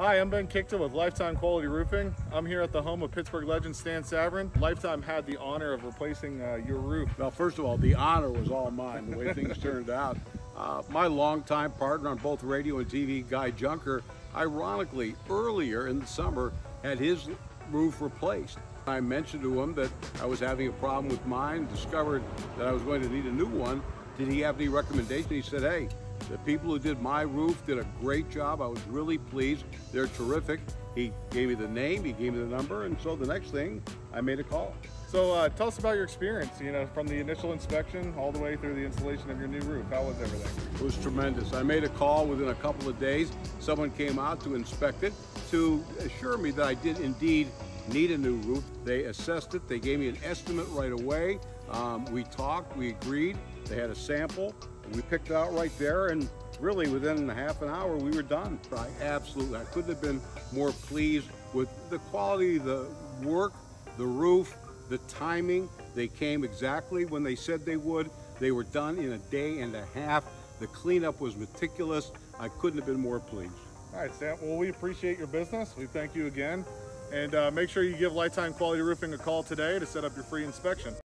Hi, I'm Ben Kichta with Lifetime Quality Roofing. I'm here at the home of Pittsburgh legend Stan Savran. Lifetime had the honor of replacing uh, your roof. Well, first of all, the honor was all mine, the way things turned out. Uh, my longtime partner on both radio and TV, Guy Junker, ironically, earlier in the summer, had his roof replaced. I mentioned to him that I was having a problem with mine, discovered that I was going to need a new one. Did he have any recommendation? He said, hey, the people who did my roof did a great job. I was really pleased. They're terrific. He gave me the name, he gave me the number, and so the next thing, I made a call. So uh, tell us about your experience, you know, from the initial inspection all the way through the installation of your new roof. How was everything? It was tremendous. I made a call within a couple of days. Someone came out to inspect it to assure me that I did indeed need a new roof. They assessed it. They gave me an estimate right away. Um, we talked, we agreed. They had a sample. We picked it out right there and really within a half an hour we were done. I absolutely, I couldn't have been more pleased with the quality, the work, the roof, the timing. They came exactly when they said they would. They were done in a day and a half. The cleanup was meticulous. I couldn't have been more pleased. All right, Stan. Well, we appreciate your business. We thank you again. And uh, make sure you give Lifetime Quality Roofing a call today to set up your free inspection.